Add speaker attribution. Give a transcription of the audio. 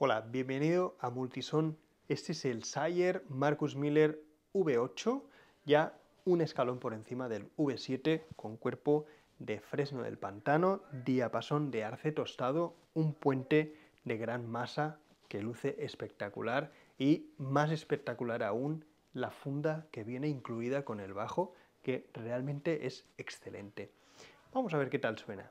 Speaker 1: Hola, bienvenido a Multison. Este es el Sayer Marcus Miller V8, ya un escalón por encima del V7 con cuerpo de fresno del pantano, diapasón de arce tostado, un puente de gran masa que luce espectacular y más espectacular aún la funda que viene incluida con el bajo que realmente es excelente. Vamos a ver qué tal suena.